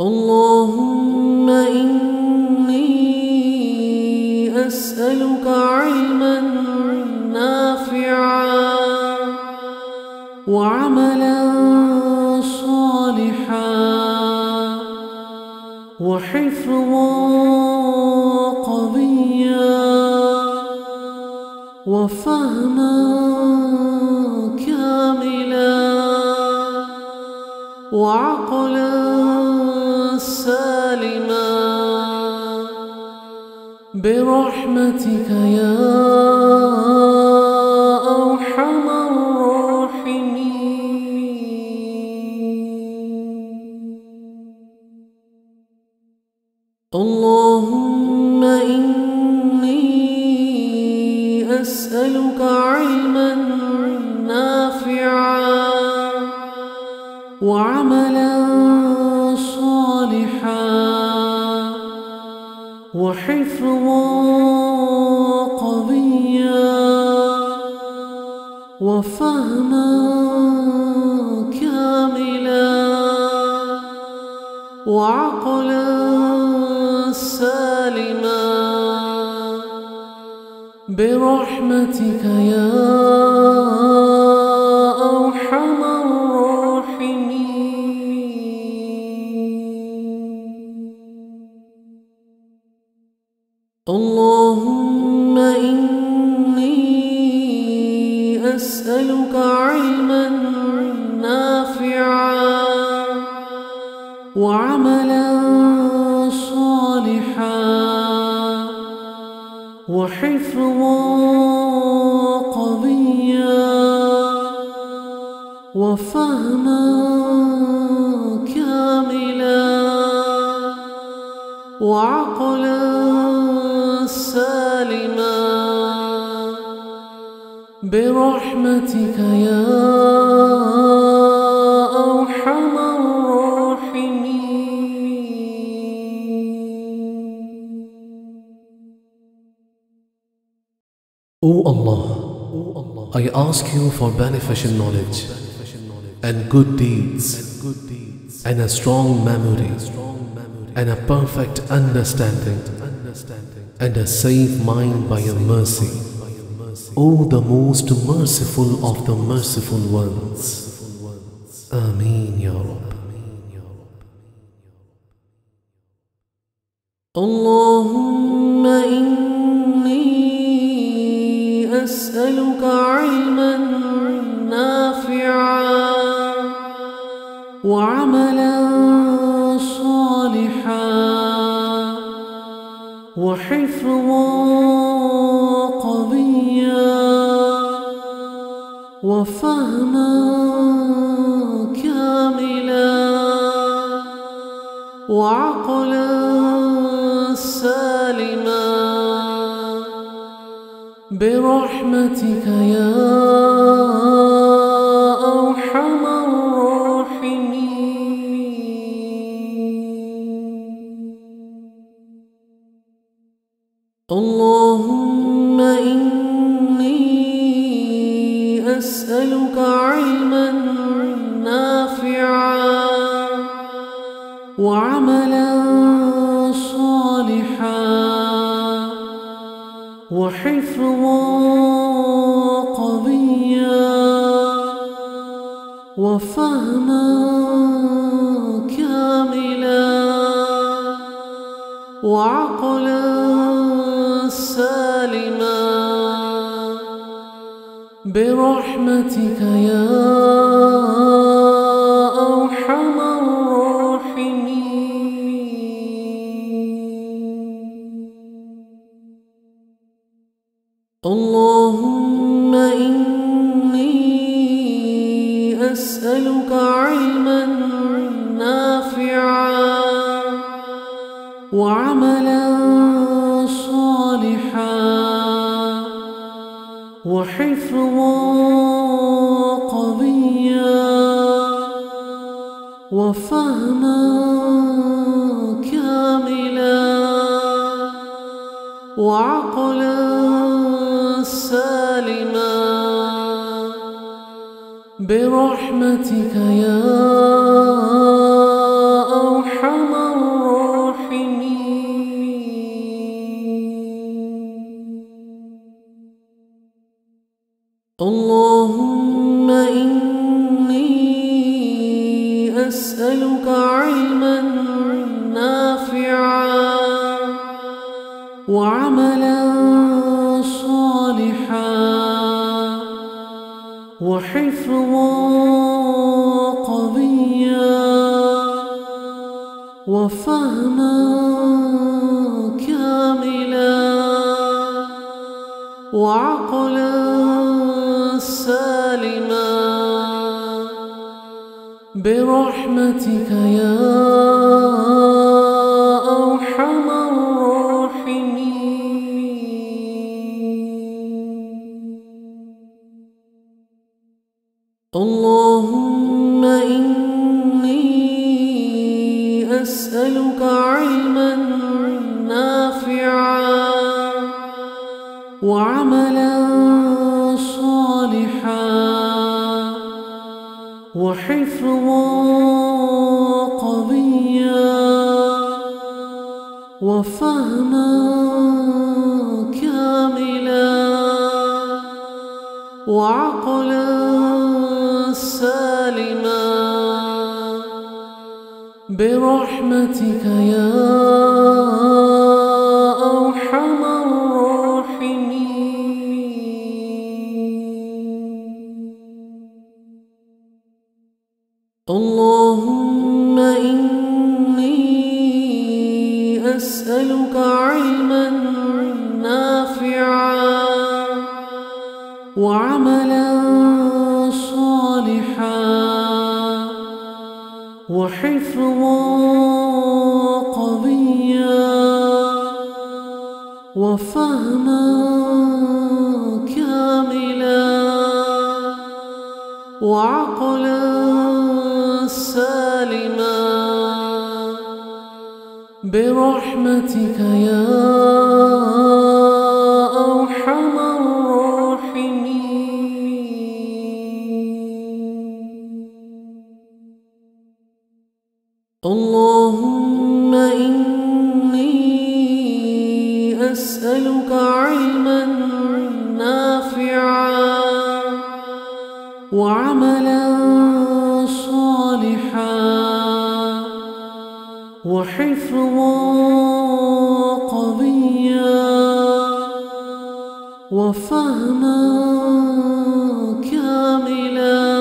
اللهم إني أسألك علما نافعا وعملا صالحا وحفظا قويا وفهما كاملا وعقلا سالما. برحمتك يا أرحم الراحمين. اللهم إني أسألك علما وحفظا قويا وفهما كاملا وعقلا سالما برحمتك يا اللهم إني أسألك علما نافعا وعملا صالحا وحفظا قويا وفهما كاملا وعقلا سالما برحمتك يا أرحم الراحمين O Allah, I ask you for beneficial knowledge and good deeds and a strong memory and a perfect understanding and a safe mind by your mercy. O the most merciful of the merciful ones. Ameen Ya Rabb. Allahumma وحفظا قويا وفهما كاملا وعقلا سالما برحمتك يا اللهم إني أسألك علما نافعا وعملا صالحا وحفظا قويا وفهما كاملا وعقلا سالما. برحمتك يا أرحم الراحمين. اللهم وحفظا قويا وفهما كاملا وعقلا سالما برحمتك يا وحفظا قويا وفهما كاملا وعقلا سالما برحمتك يا أرحم وعملا صالحا وحفظا قويا وفهما كاملا وعقلا سالما برحمتك يا أرحم وعملا صالحا وحفظا قويا وفهما كاملا وعقلا سالما برحمتك يا أرحم اللهم إني أسألك علما نافعا وعملا صالحا وحفظا قويا وفهما كاملا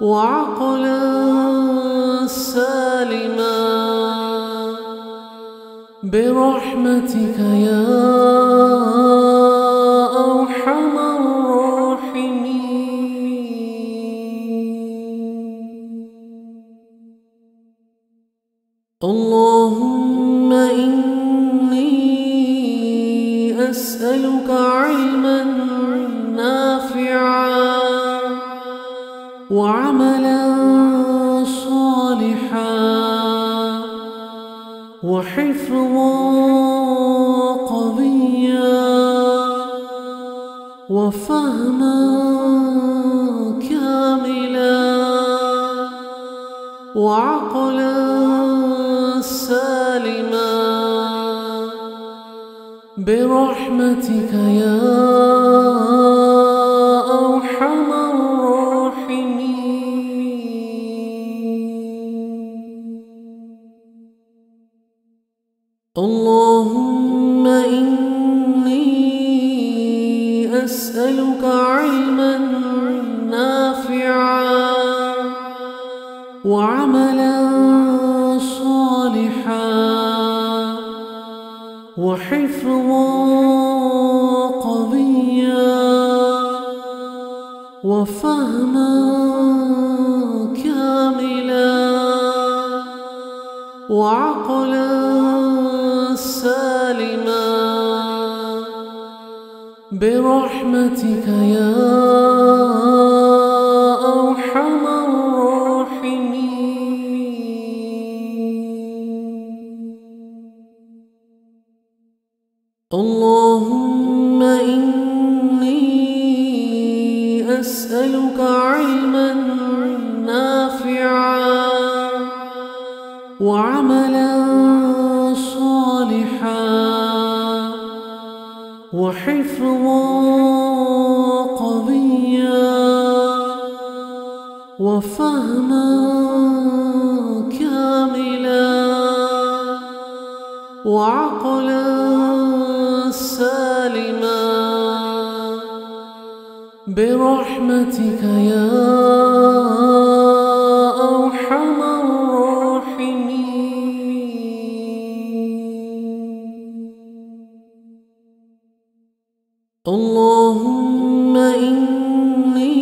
وعقلا سالما برحمتك يا أرحم الراحمين. اللهم إني أسألك علما نافعا وعملا وحفظا قويا وفهما كاملا وعقلا سالما برحمتك يا أرحم أسألك علما نافعا وعملا صالحا وحفظا قويا وفهما كاملا وعقلا سالما برحمتك يا أرحم الراحمين. اللهم إني أسألك علما نافعا وعملا وحفظا قويا وفهما كاملا وعقلا سالما برحمتك يا أرحم اللهم إني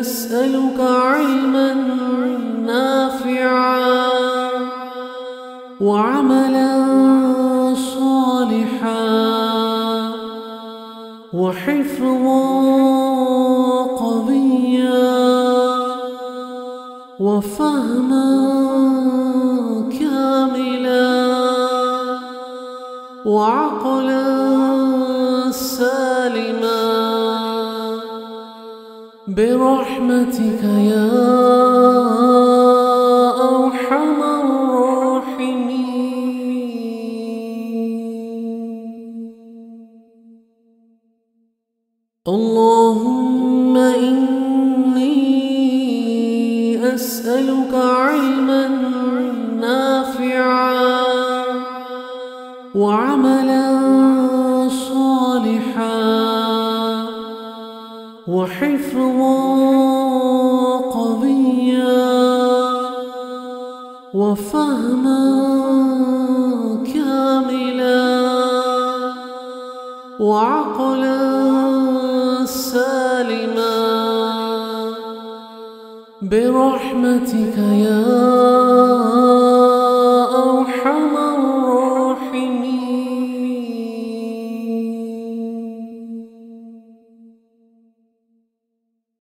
أسألك علما نافعا وعملا صالحا وحفظا قويا وفهما كاملا وعقلا سالما برحمتك يا أرحم الراحمين. اللهم إني أسألك علما وحفظا قويا وفهما كاملا وعقلا سالما برحمتك يا